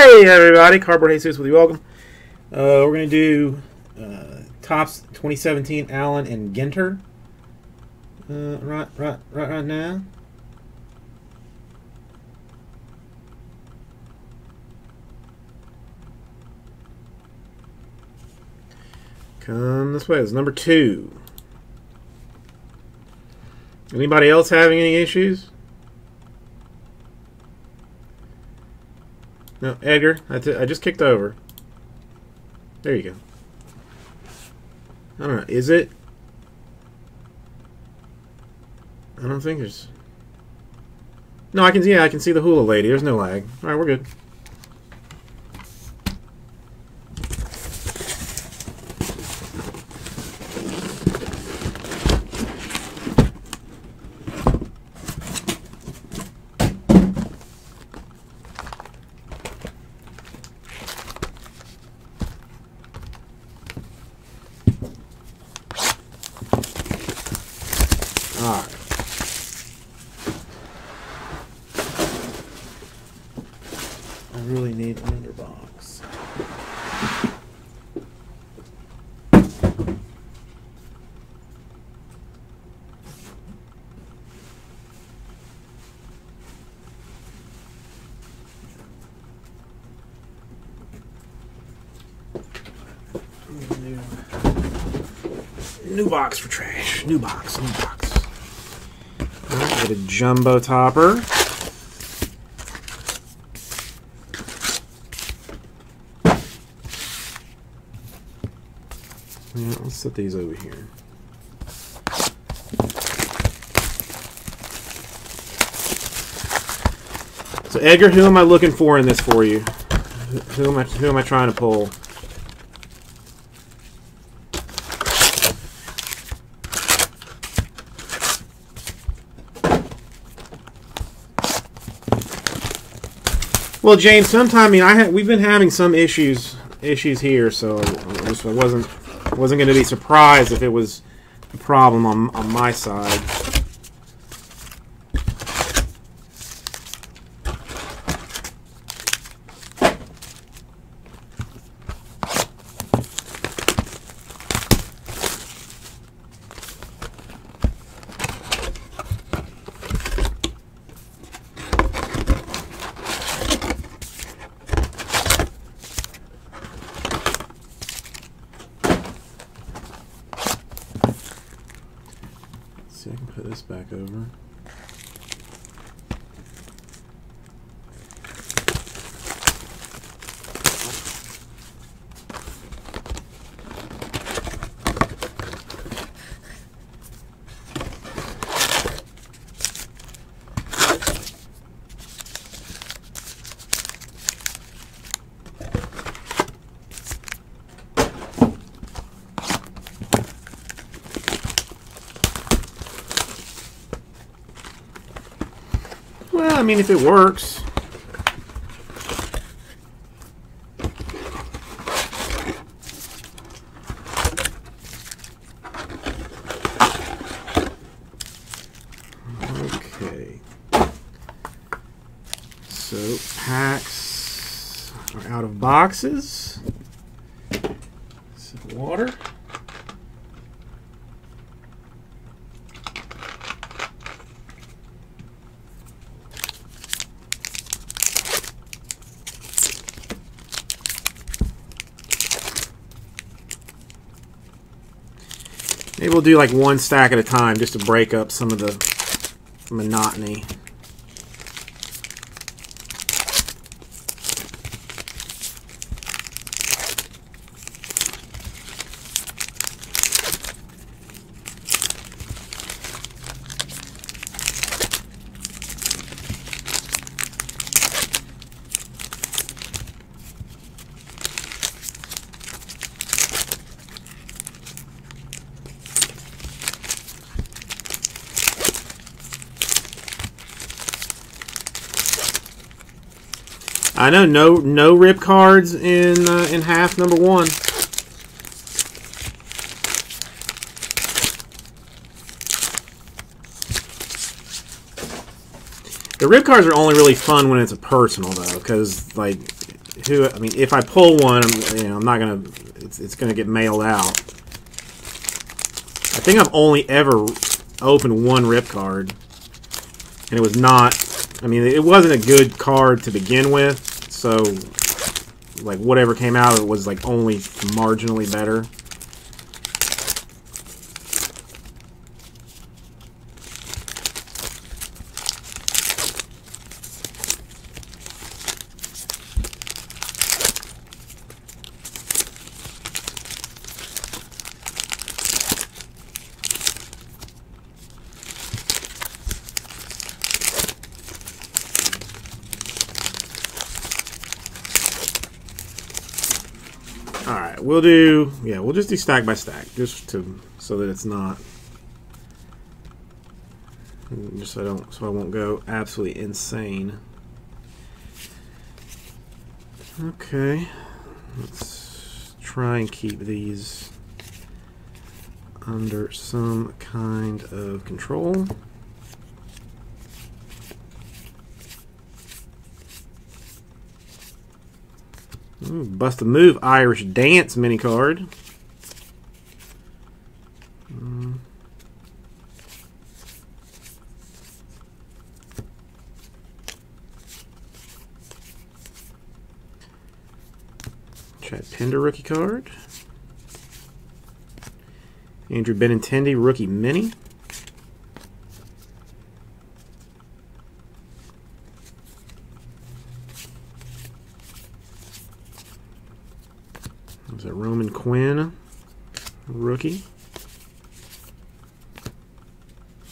Hey everybody, Cardboard Jesus with you. Welcome. Uh, we're gonna do uh, Topps 2017 Allen and Ginter. Uh, right, right, right, right now. Come this way. It's number two. Anybody else having any issues? No, Edgar, I, I just kicked over. There you go. I don't know. Is it? I don't think there's. No, I can. see. Yeah, I can see the hula lady. There's no lag. All right, we're good. All right. I really need another box. New, new box for trash. New box. New box. All right, get a jumbo topper. Yeah, let's set these over here. So Edgar, who am I looking for in this for you? Who- am I? Who am I trying to pull? Well, James, sometime I mean, I ha- we've been having some issues issues here, so I just wasn't wasn't going to be surprised if it was a problem on on my side. Let's see, I can put this back over. Well, I mean, if it works. Okay. So, packs are out of boxes. We'll do like one stack at a time just to break up some of the monotony. I know no no rip cards in uh, in half number one. The rip cards are only really fun when it's a personal though, because like who I mean, if I pull one, I'm, you know, I'm not gonna. It's, it's gonna get mailed out. I think I've only ever opened one rip card, and it was not. I mean, it wasn't a good card to begin with, so like whatever came out it was like only marginally better. All right, we'll do yeah, we'll just do stack by stack, just to so that it's not just so I don't so I won't go absolutely insane. Okay, let's try and keep these under some kind of control. Bust a move Irish Dance mini card. Mm. Chad Pinder rookie card. Andrew Benintendi rookie mini. There's a Roman Quinn rookie.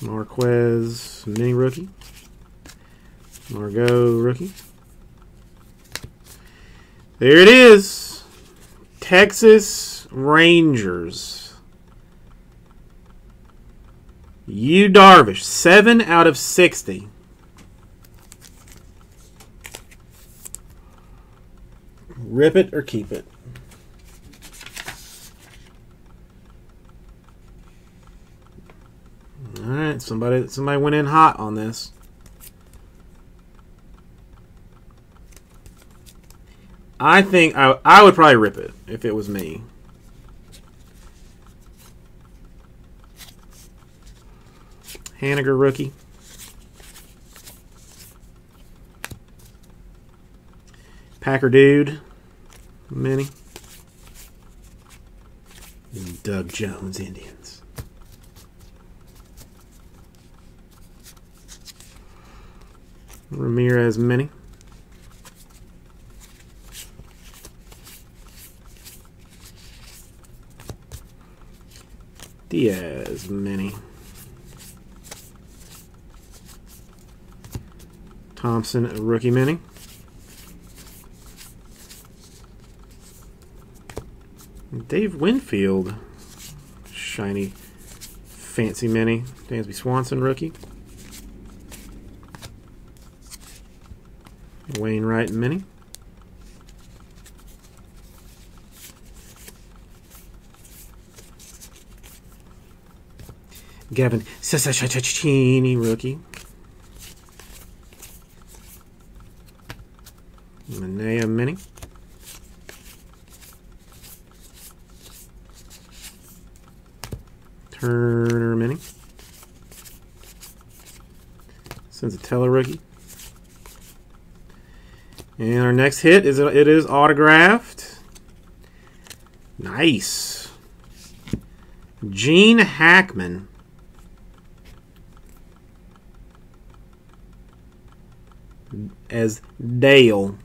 Marquez mini rookie. Margot rookie. There it is. Texas Rangers. Yu Darvish, 7 out of 60. Rip it or keep it. All right, somebody somebody went in hot on this. I think I I would probably rip it if it was me. Haniger rookie. Packer dude. Mini. Doug Jones Indians. Ramirez mini. Diaz mini. Thompson rookie mini. Dave Winfield, shiny, fancy mini. Dansby Swanson rookie. Wainwright mini. Gavin Cecchini rookie. Manaea mini. Turner mini. Senzatela rookie. And our next hit is it is autographed. Nice. Gene Hackman. As Dale.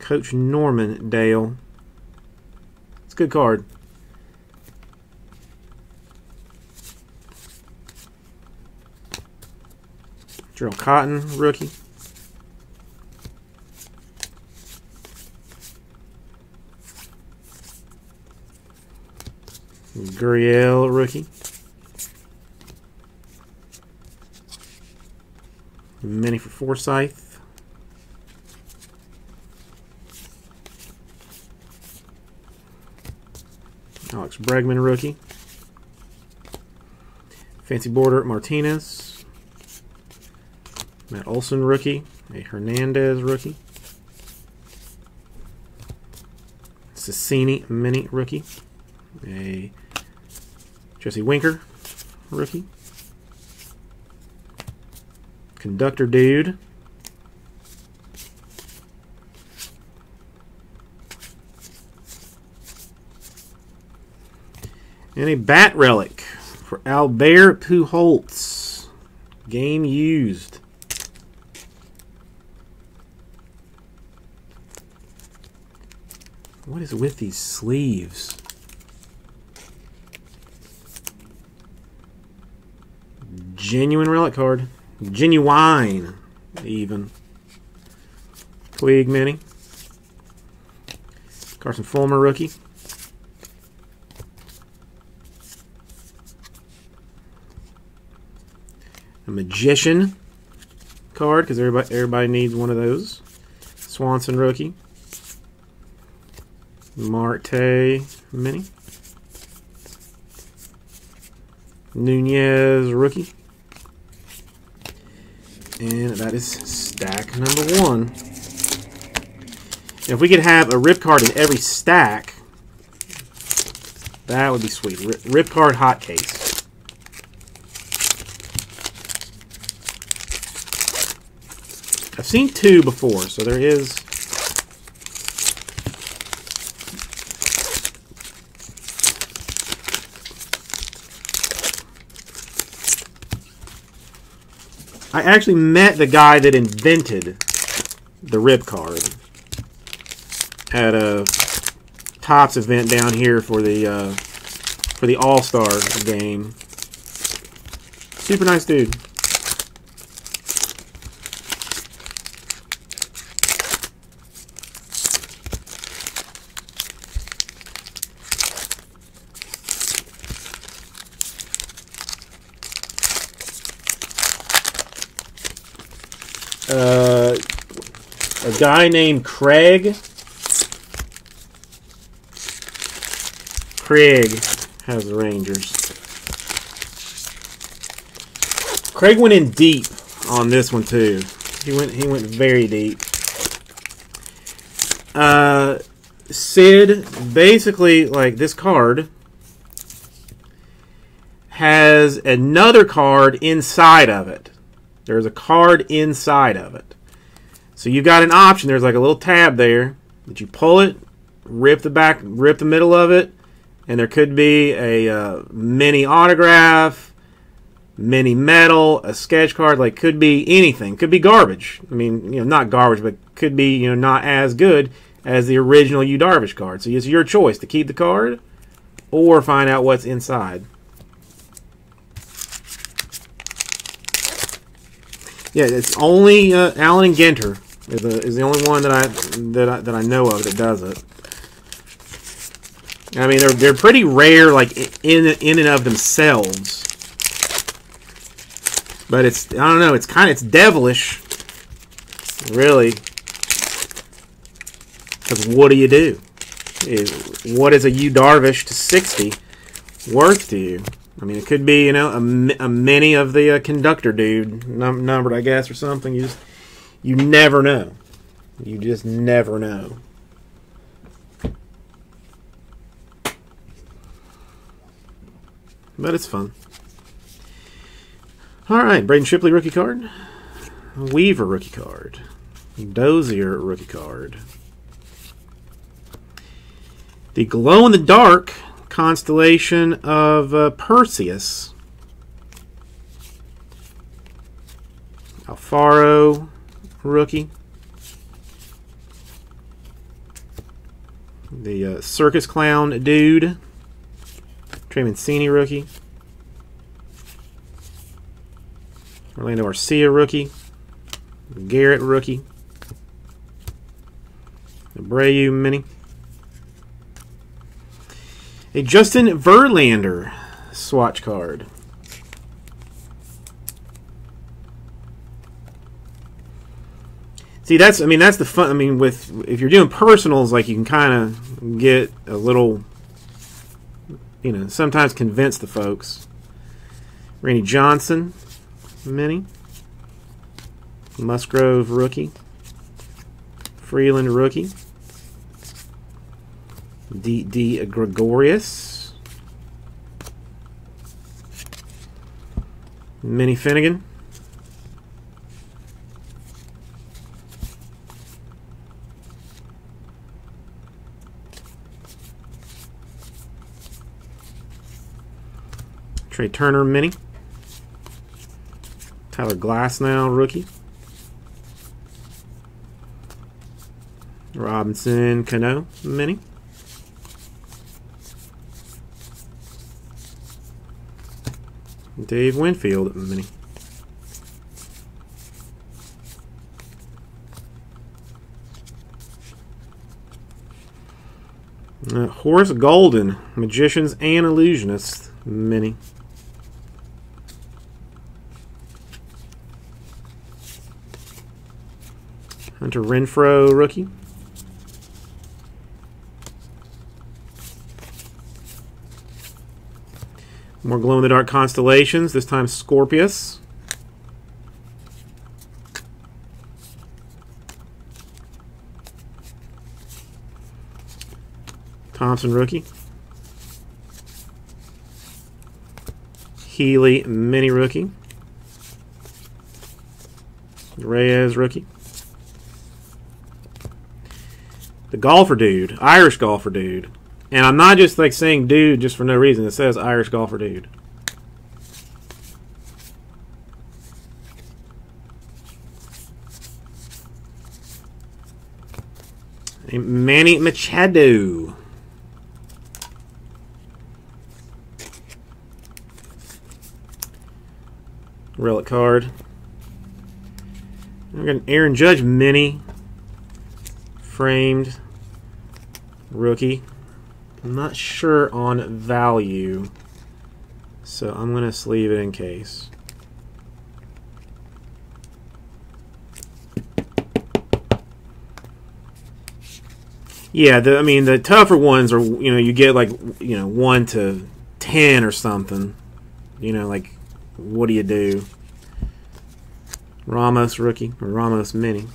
Coach Norman Dale. It's a good card. Jharel Cotton, rookie. Gurriel, rookie. Mini for Forsythe. Alex Bregman rookie. Fancy Border Martinez. Matt Olson rookie. A Hernandez rookie. Cecchini mini rookie. A Jesse Winker rookie. Conductor dude. And a bat relic for Albert Pujols. Game used. What is with these sleeves? Genuine relic card. Genuine, even. Puig Mini. Carson Fulmer rookie. A Magician card, because everybody, everybody needs one of those. Swanson rookie. Marte Mini. Nunez rookie. And that is stack number one. If we could have a rip card in every stack, that would be sweet. Rip, card hot case. I've seen two before, so there is I actually met the guy that invented the rip card at a Topps event down here for the uh, for the All Star game. Super nice dude. Guy named Craig. Craig has the Rangers. Craig went in deep on this one too. He went he went very deep. Uh, Sid basically like this card has another card inside of it. There's a card inside of it. So you've got an option. There's like a little tab there that you pull it, rip the back, rip the middle of it, and there could be a uh, mini autograph, mini metal, a sketch card. Like could be anything. Could be garbage. I mean, you know, not garbage, but could be you know not as good as the original Yu Darvish card. So it's your choice to keep the card or find out what's inside. Yeah, it's only uh, Allen and Ginter is the, is the only one that I that I, that I know of that does it. I mean, they're they're pretty rare, like in in and of themselves. But it's I don't know. It's kind of it's devilish, really. Because what do you do? What is a Yu Darvish to sixty worth to you? I mean, it could be, you know, a, a mini of the uh, conductor dude num numbered, I guess, or something. You just, you never know. You just never know. But it's fun. All right, Braden Shipley rookie card. Weaver rookie card. Dozier rookie card. The glow in the dark constellation of uh, Perseus. Alfaro rookie. The uh, circus clown dude. Trey Mancini rookie. Orlando Arcia rookie. Garrett rookie. Abreu mini. A Justin Verlander swatch card. See, that's I mean that's the fun. I mean, with if you're doing personals, like you can kind of get a little you know, sometimes convince the folks. Randy Johnson, mini. Musgrove, rookie. Freeland, rookie. D. D. Gregorius. Minnie Finnegan. Trea Turner mini. Tyler Glasnow, rookie. Robinson Cano mini. Dave Winfield mini. Uh, Horace Goldin, Magicians and Illusionists mini. Hunter Renfroe rookie. More glow in the dark constellations, this time Scorpius. Thompson rookie. Healy mini rookie. Reyes rookie. The golfer dude, Irish golfer dude. And I'm not just like saying dude just for no reason. It says Irish golfer dude. Manny Machado. Relic card. We're got an Aaron Judge mini. Framed. Rookie. I'm not sure on value, so I'm going to sleeve it in case. Yeah, the, I mean the tougher ones are you know you get like you know one to ten or something. You know like what do you do? Ramos rookie or Ramos mini.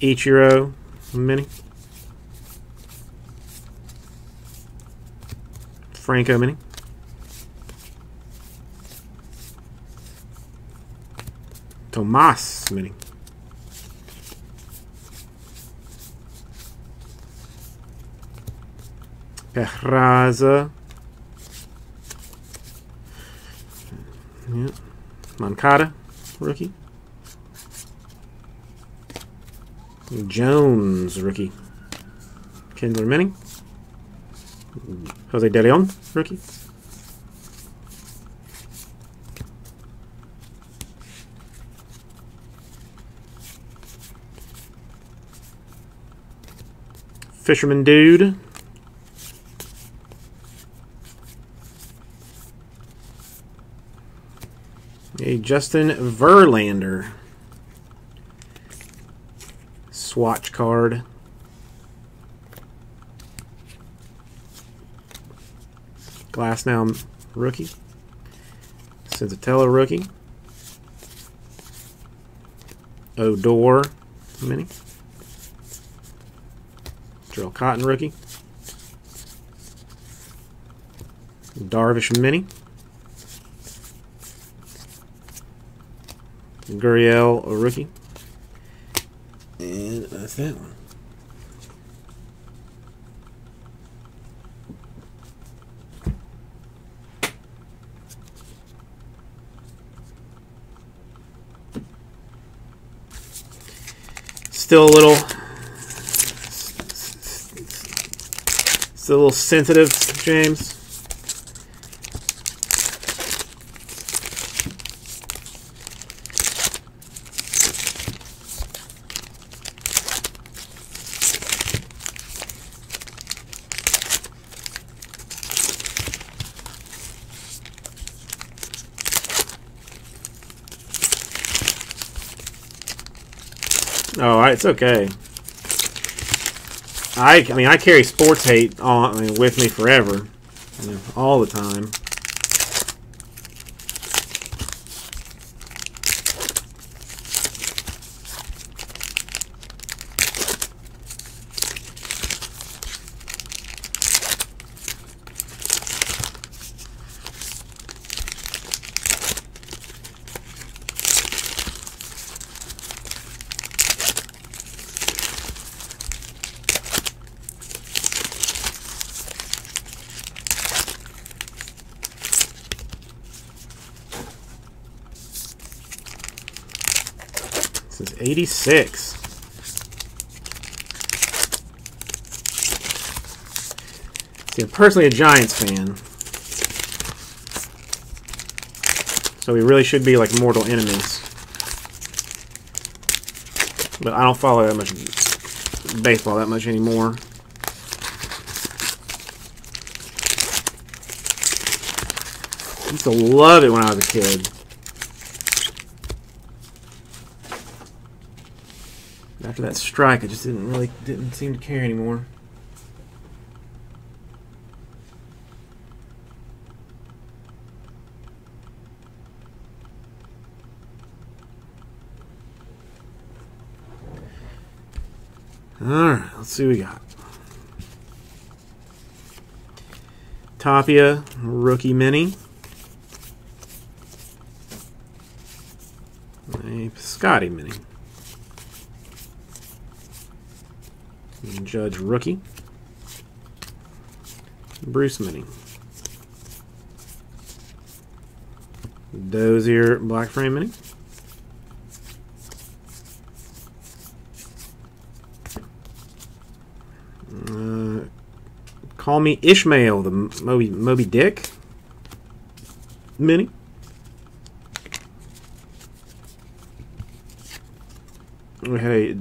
Ichiro mini. Franco Mini. Tomas Mini. Peraza. Yeah. Moncada, rookie. Jones, rookie. Kinsler Mini. Jose De Leon, rookie. Fisherman Dude. A Justin Verlander. Swatch card. Glasnow rookie. Senzatela rookie. Odor mini. Jharel Cotton rookie. Darvish mini. Gurriel a rookie. That's that one. still a little still a little sensitive, James. Oh, it's okay. I, I mean, I carry Sports Hate on, I mean, with me forever, you know, all the time. 86. See, I'm personally a Giants fan. So we really should be like mortal enemies. But I don't follow that much baseball that much anymore. I used to love it when I was a kid. After that strike, I just didn't really didn't seem to care anymore. All right, let's see what we got. Tapia rookie mini. A Scotty mini. Judge rookie. Bruce mini. Dozier black frame mini. Uh, call me Ishmael, the Moby Moby Dick mini. We had a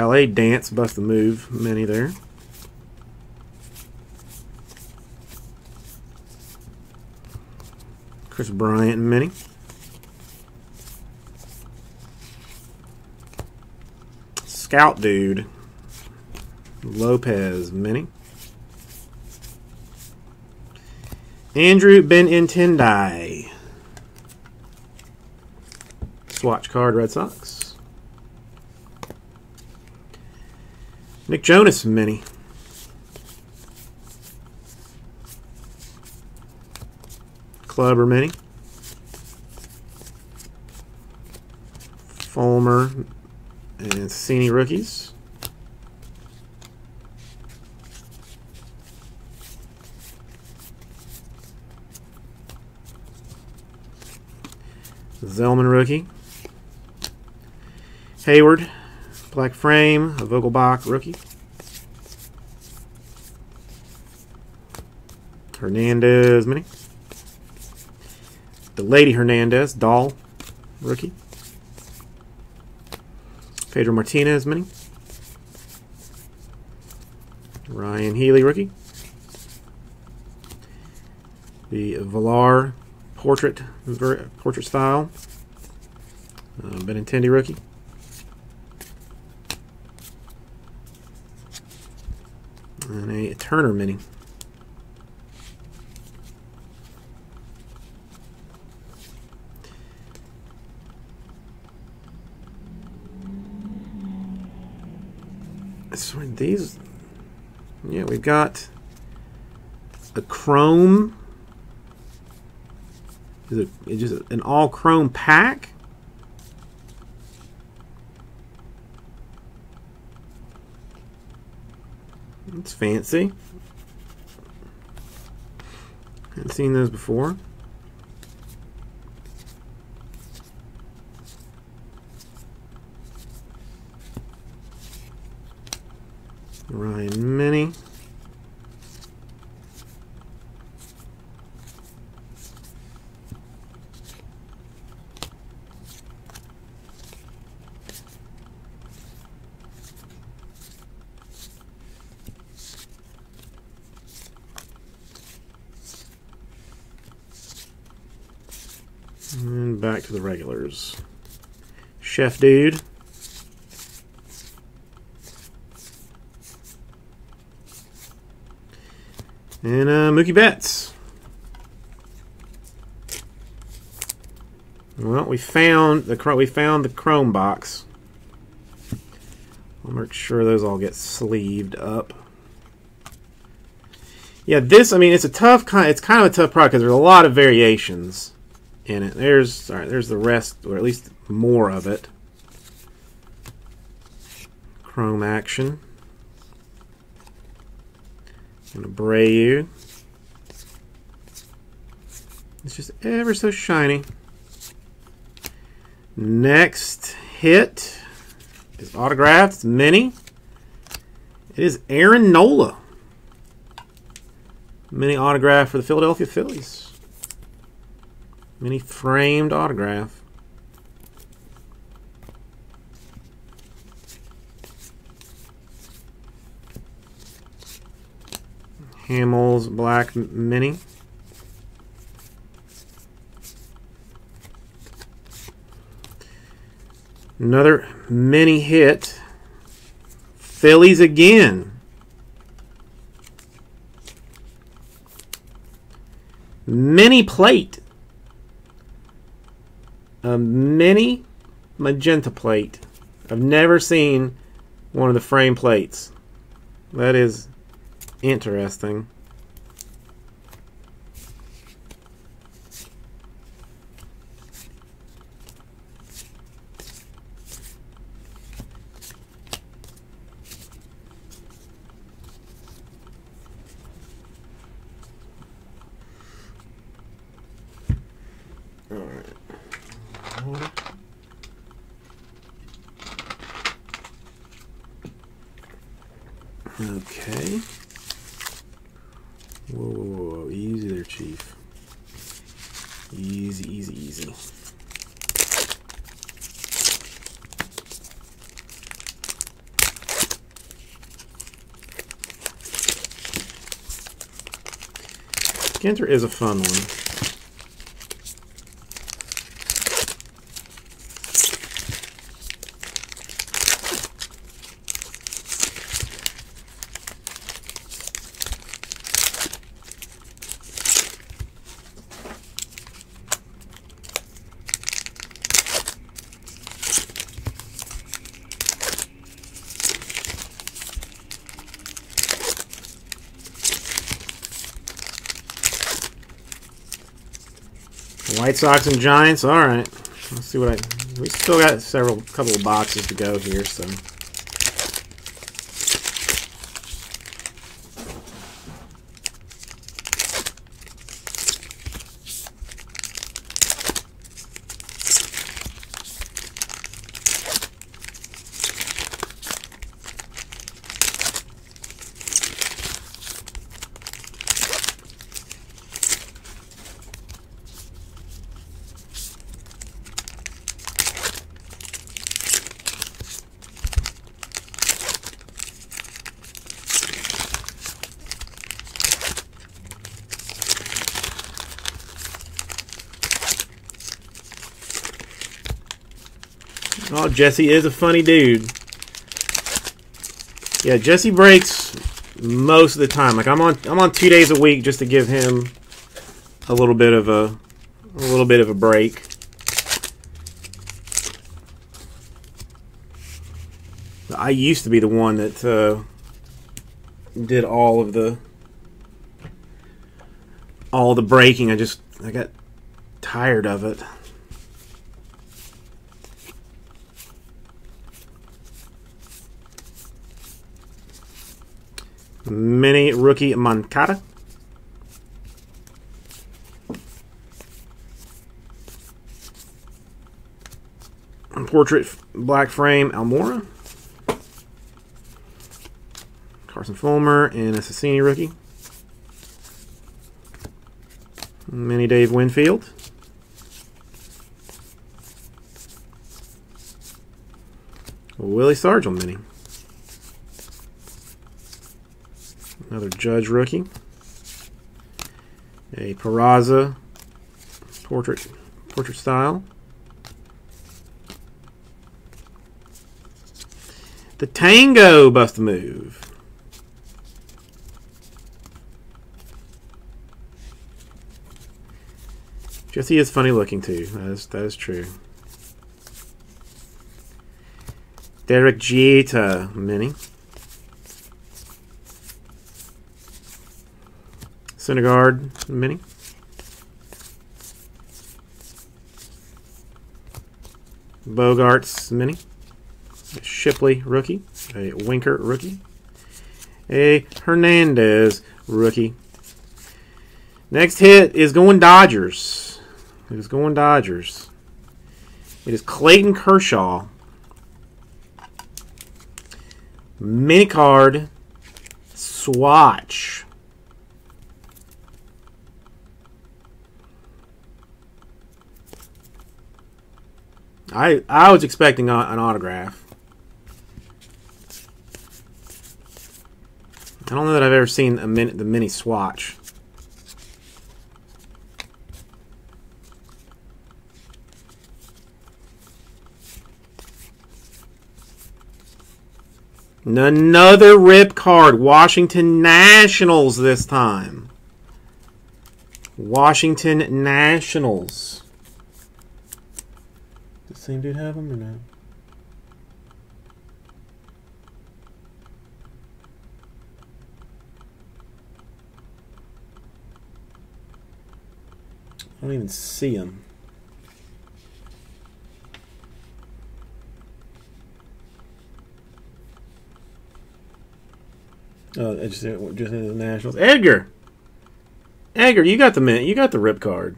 ballet dance bust the move mini there. Kris Bryant mini. Scout dude. Lopez mini. Andrew Benintendi. Swatch card Red Sox. Nick Jonas mini. Clubber mini. Fulmer and Cini rookies. Zellman rookie. Heyward, black frame, a Vogelbach rookie. Hernandez mini. The Lady Hernandez, doll rookie. Pedro Martinez mini. Ryan Healy rookie. The Villar portrait portrait style. Uh, Benintendi rookie. And a Turner mini. So these, yeah, we've got a chrome is it just an all chrome pack? It's fancy. Haven't seen those before. Ryan Mini. And back to the regulars. Chef Dude. And uh, Mookie Betts. Well, we found the we found the chrome box. I'll make sure those all get sleeved up. Yeah, this I mean it's a tough kind. It's kind of a tough product because there's a lot of variations in it. There's all right. There's the rest, or at least more of it. Chrome action. And Abreu. It's just ever so shiny. Next hit is autographed. It's mini. It is Aaron Nola. Mini autograph for the Philadelphia Phillies. Mini framed autograph. Hamels Black Mini. Another mini hit. Phillies again. Mini plate. A mini magenta plate. I've never seen one of the frame plates. That is interesting. Is a fun one. White Sox and Giants. All right. Let's see what I. We still got several couple of boxes to go here, so. Oh, Jesse is a funny dude. Yeah, Jesse breaks most of the time. Like I'm on I'm on two days a week just to give him a little bit of a a little bit of a break. I used to be the one that uh, did all of the all the breaking. I just I got tired of it. Mini rookie Moncada. Portrait black frame Almora. Carson Fulmer and a Sassini rookie. Mini Dave Winfield. Willie Stargell mini. Another Judge rookie. A Peraza portrait, portrait style. The Tango bust move. Jesse is funny looking too. That is, that is true. Derek Jeter mini. Syndergaard mini. Bogaerts mini. Shipley rookie. A Winker rookie. A Hernandez rookie. Next hit is going Dodgers. It is going Dodgers. It is Clayton Kershaw. Mini card swatch. I I was expecting a, an autograph. I don't know that I've ever seen a min, the mini swatch. Another rip card. Washington Nationals this time. Washington Nationals. Same dude have them or not? I don't even see him. Oh, just just the Nationals. Edgar, Edgar, you got the man. You got the rip card.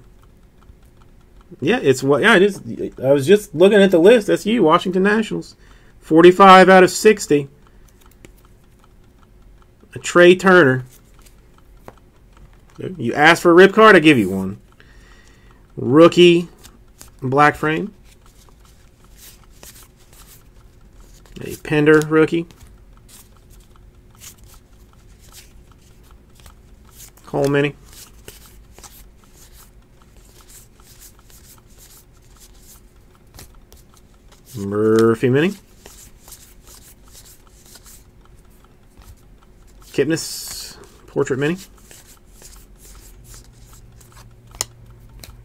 Yeah, it's what. Yeah, it is. I was just looking at the list. That's you, Washington Nationals. Forty-five out of sixty. A Trea Turner. You asked for a rip card, I give you one. Rookie, black frame. A Pender rookie. Cole Mini. Murphy Mini. Kipnis Portrait Mini.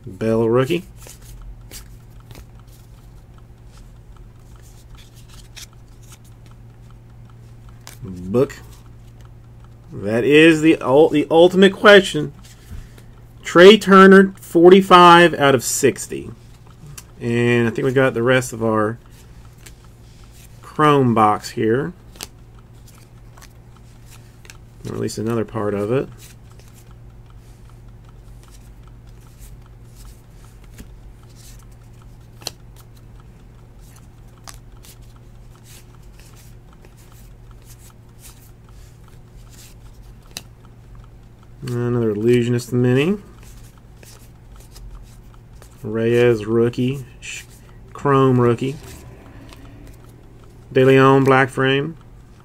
Bell Rookie. Book. That is the the ultimate question. Trea Turner, 45 out of 60. And I think we got the rest of our Chrome box here. Or at least another part of it. Another Illusionist Mini. Reyes rookie. Chrome rookie. De Leon black frame.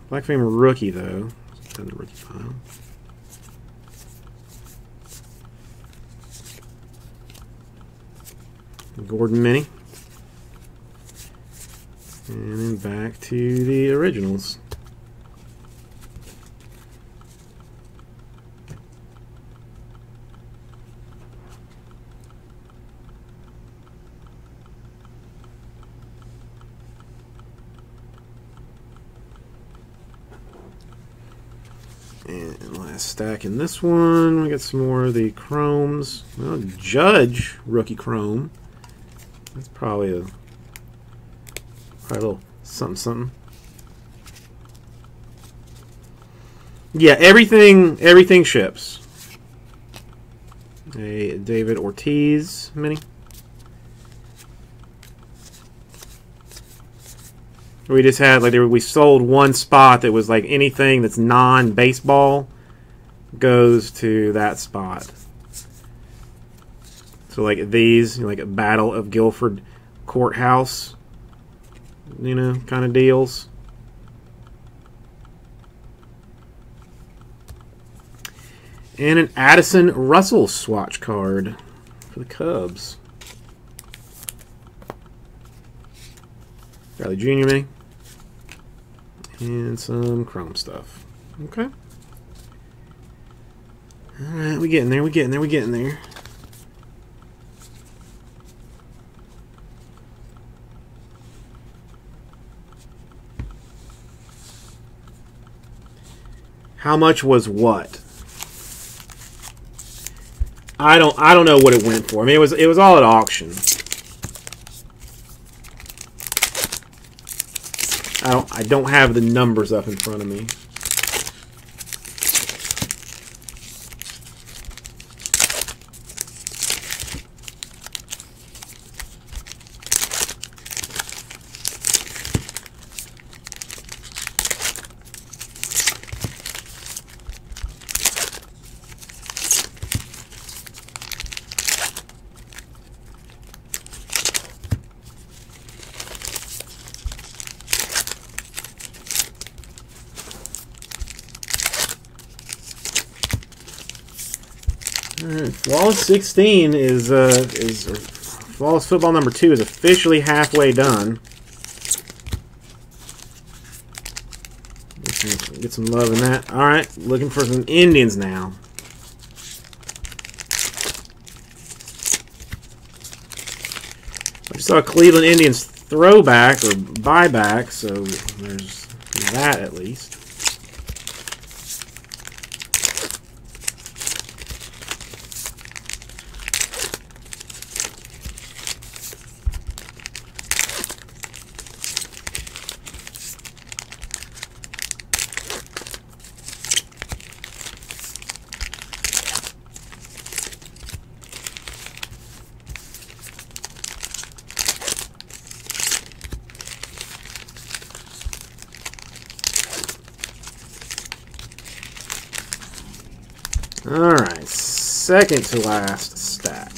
Black frame rookie though. the rookie file. Gordon Mini. And then back to the originals. And last stack in this one, we got some more of the chromes. Well, Judge rookie chrome. That's probably a probably a little something something. Yeah, everything everything ships. A David Ortiz mini. We just had like we sold one spot that was like anything that's non-baseball goes to that spot. So like these, like a Battle of Guilford Courthouse, you know, kind of deals. And an Addison Russell swatch card for the Cubs. Riley Jr. Mini. And some chrome stuff. Okay. Alright, we getting there, we getting there, we getting there. How much was what? I don't I don't know what it went for. I mean it was it was all at auction. I don't I don't have the numbers up in front of me. Flawless 16 is uh, is Flawless Football number two is officially halfway done. Get some, get some love in that. All right, looking for some Indians now. I just saw a Cleveland Indians throwback or buyback, so there's that at least. Alright, second to last stack.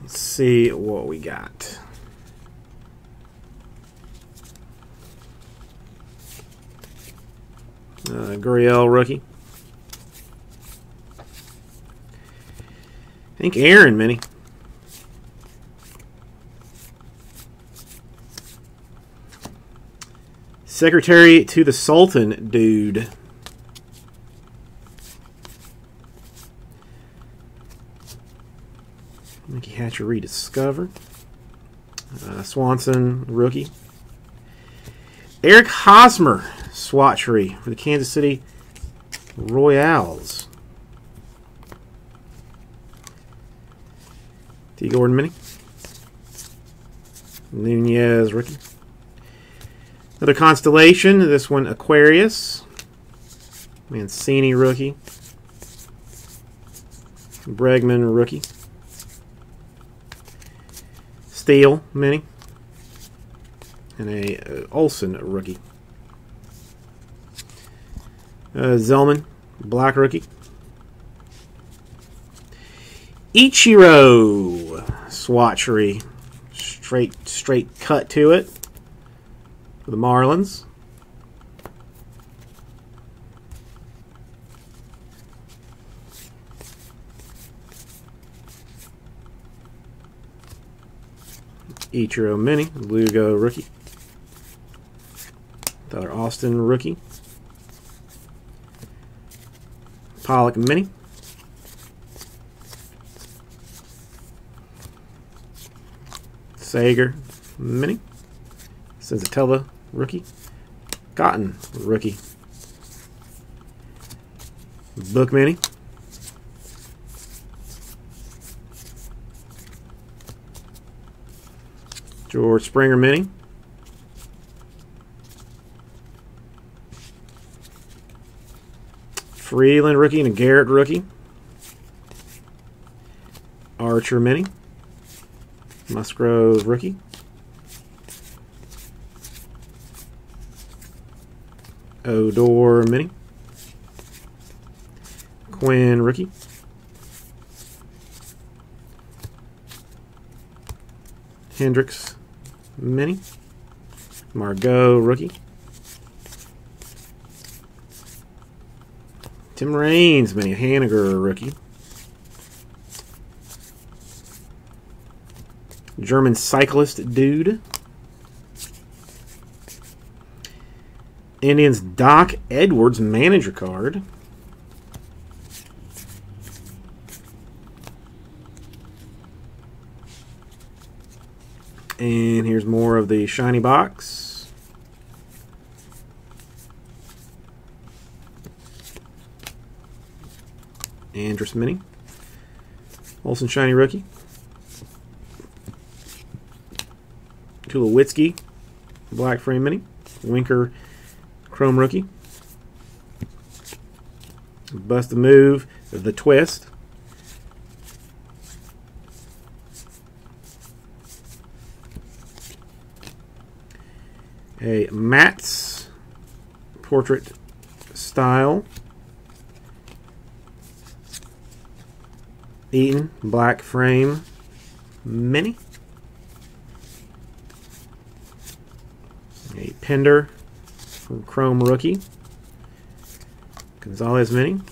Let's see what we got. Uh, Gurriel rookie. I think Aaron Mini. Secretary to the Sultan, dude. Mickey Hatcher rediscovered. Uh, Swanson, rookie. Eric Hosmer, SWAT tree for the Kansas City Royals. T. Gordon Mini. Nunez, rookie. Another constellation. This one, Aquarius. Mancini rookie. Bregman rookie. Steele mini. And a uh, Olson rookie. Uh, Zellman, black rookie. Ichiro swatchery. Straight straight cut to it for the Marlins. Ichiro Mini, Lugo rookie. Tyler Austin rookie. Pollock Mini. Seager Mini. Senzatela rookie. Cotton, rookie. Book Mini. George Springer Mini. Freeland rookie and a Garrett rookie. Archer Mini. Musgrove rookie. Odor Mini. Quinn Rookie. Hendricks Mini. Margot Rookie. Tim Raines Mini. Haniger Rookie. German Cyclist Dude. Indians Doc Edwards manager card. And here's more of the shiny box. Andrus Mini. Olson Shiny Rookie. Tulowitzki. Black Frame Mini. Winker Chrome Rookie. Bust the Move, The Twist. A Matt's Portrait Style. Eaton Black Frame Mini. A Pender from Chrome Rookie. Gonzalez Mini.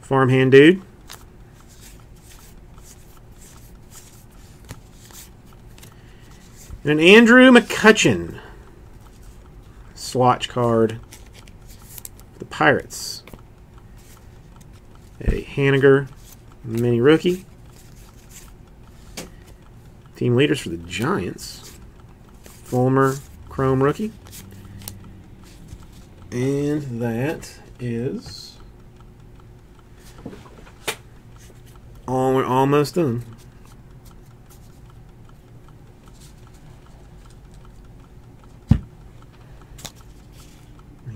Farmhand Dude. And an Andrew McCutchen swatch card. The Pirates. A Haniger mini rookie. Team leaders for the Giants. Fulmer Chrome rookie. And that is all we're almost done.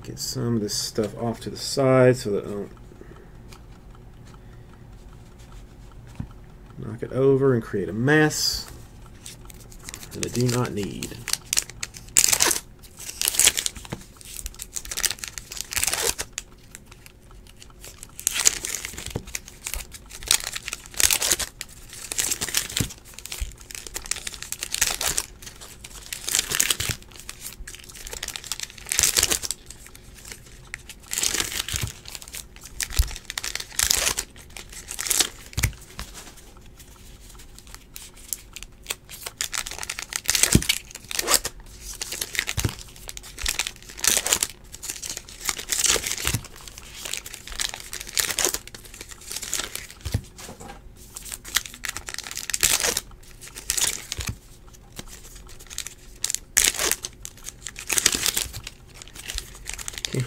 Get some of this stuff off to the side so that I don't knock it over and create a mess that I do not need.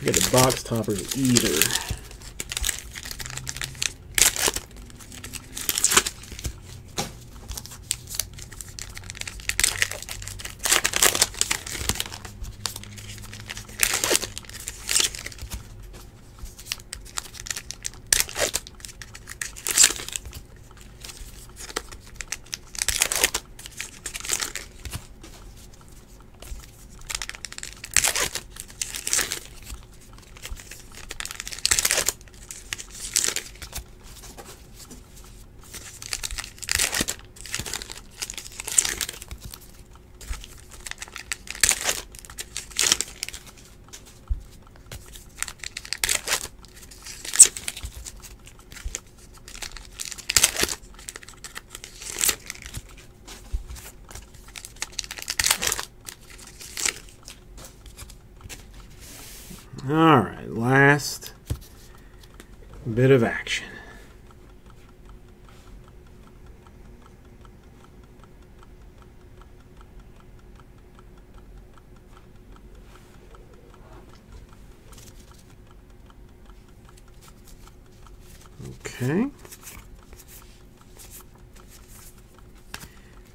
Forget the box toppers either. All right, last bit of action. Okay.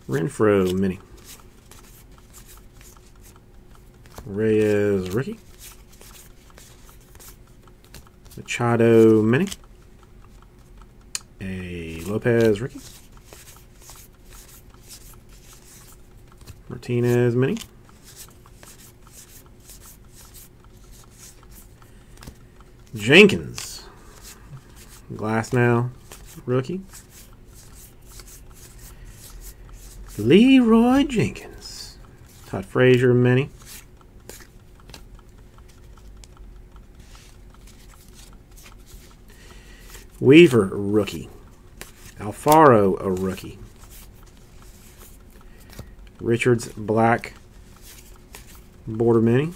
Renfroe Mini. Reyes Rookie. Machado Mini. Lopez Rookie. Martinez Mini. Jenkins. Glasnow. Rookie. Leroy Jenkins. Todd Frazier Mini. Weaver, rookie. Alfaro, a rookie. Richards, black border mini.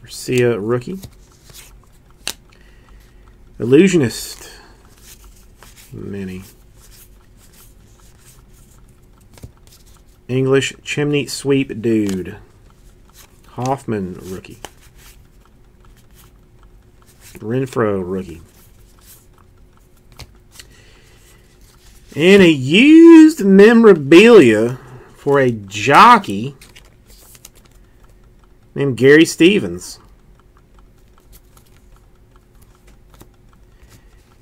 Garcia, rookie. Illusionist, mini. English chimney sweep dude. Hoffman, rookie. Renfroe, rookie. And a used memorabilia for a jockey named Gary Stevens.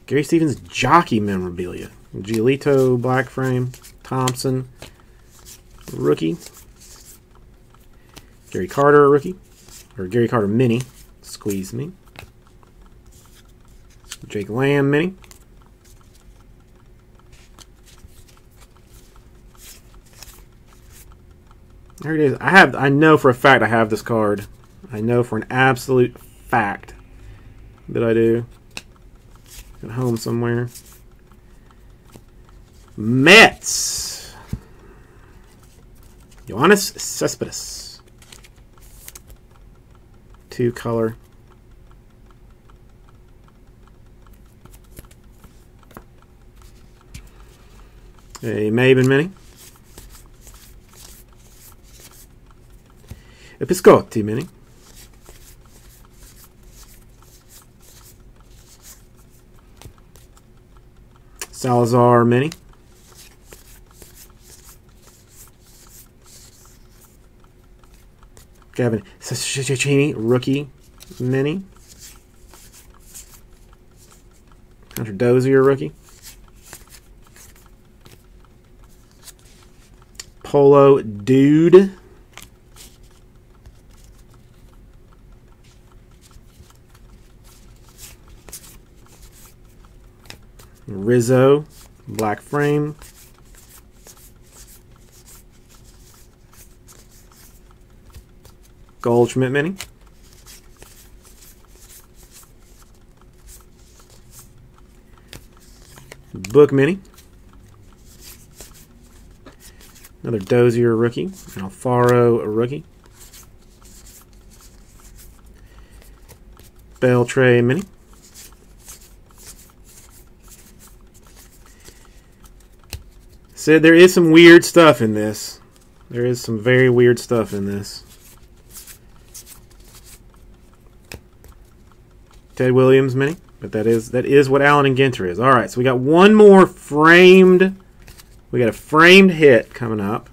Gary Stevens jockey memorabilia. Giolito black frame. Thompson rookie. Gary Carter rookie. Or Gary Carter mini. Squeeze me. Jake Lamb mini. There it is. I have. I know for a fact I have this card. I know for an absolute fact that I do. At home somewhere. Mets. Yoenis Cespedes. Two color. A Maven Mini. A Piscotti Mini. Salazar Mini. Gavin Cecchini, rookie mini. Hunter Dozier, rookie. Polo Dude. Rizzo, black frame. Goldschmidt Mini. Book Mini. Another Dozier rookie. Alfaro rookie. Beltre Mini. Said there is some weird stuff in this. There is some very weird stuff in this. Ted Williams mini, but that is that is what Allen and Ginter is. All right, so we got one more framed. We got a framed hit coming up.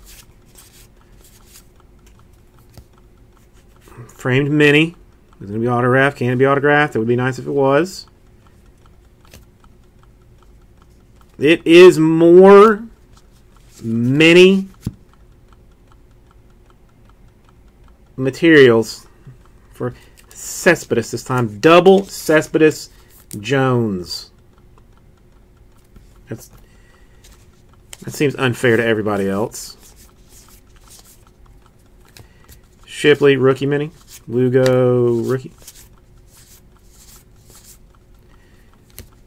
Framed mini. Is going to be autographed. Can it be autographed? It would be nice if it was. It is more many materials for Cespedes this time. Double Cespedes Jones. That's that seems unfair to everybody else. Shipley rookie mini. Lugo rookie.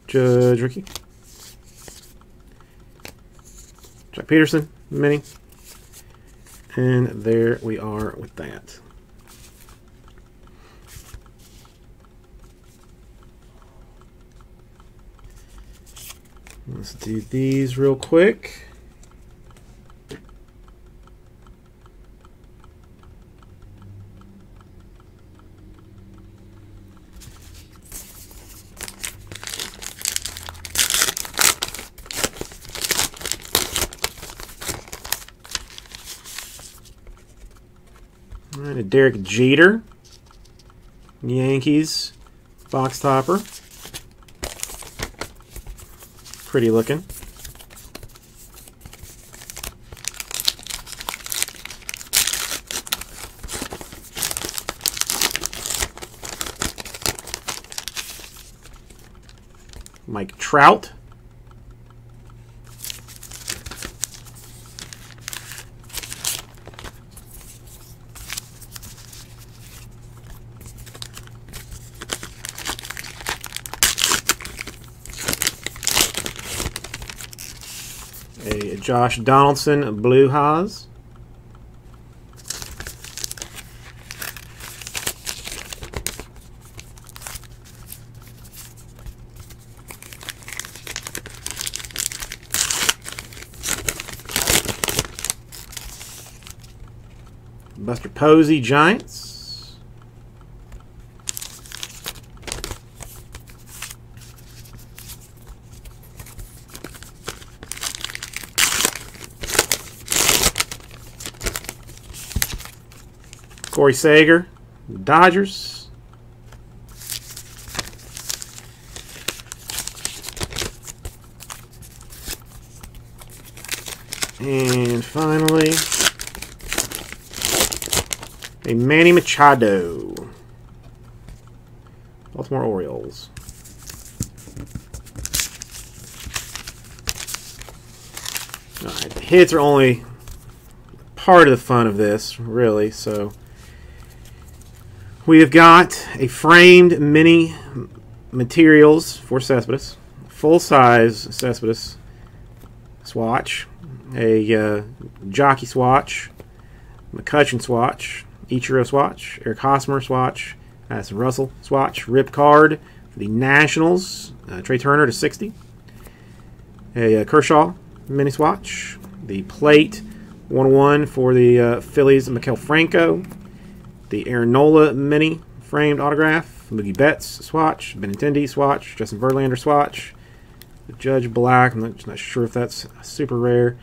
Judge rookie. Jack Peterson mini. And there we are with that. Let's do these real quick. All right, Derek Jeter, Yankees box topper. Pretty looking. Mike Trout. A Josh Donaldson Blue Jays. Buster Posey Giants. Corey Seager, Dodgers. And finally, a Manny Machado. Baltimore Orioles. Alright, the hits are only part of the fun of this, really, so we have got a framed mini materials for Cespedes, full-size Cespedes swatch, a uh, jockey swatch, McCutchen swatch, Ichiro swatch, Eric Hosmer swatch, Addison Russell swatch, rip card for the Nationals, uh, Trea Turner to 60, a uh, Kershaw mini swatch, the plate 101 for the uh, Phillies, Maikel Franco, the Aaron Nola mini framed autograph, Mookie Betts swatch, Benintendi swatch, Justin Verlander swatch, Judge Black. I'm not, not sure if that's super rare.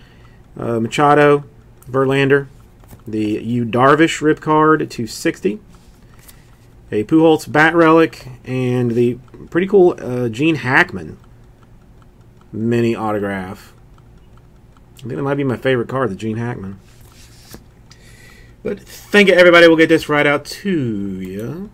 Uh, Machado, Verlander, the Yu Darvish rip card 260, a Pujols bat relic, and the pretty cool uh, Gene Hackman mini autograph. I think that might be my favorite card, the Gene Hackman. But thank you, everybody. We'll get this right out to you.